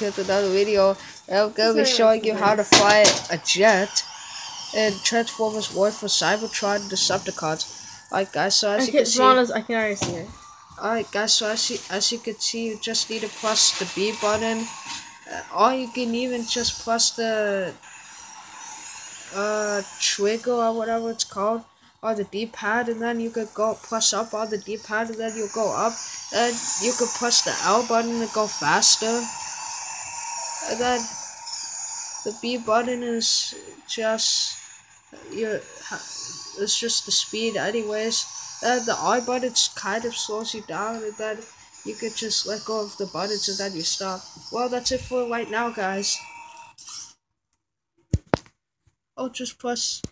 with another video. I'm gonna be showing you how to fly a jet in Transformers War for Cybertron Decepticons. Alright guys, so as I you can, see I can already see it. Alright guys, so as you, as you can see, you just need to press the B button. Uh, or you can even just press the uh, trigger or whatever it's called. Or the D-pad and then you could go press up on the D-pad and then you go up. And you could press the L button to go faster. And then the B button is just your it's just the speed anyways. And the I button kind of slows you down and then you could just let go of the buttons and then you stop. Well that's it for right now guys. Oh just press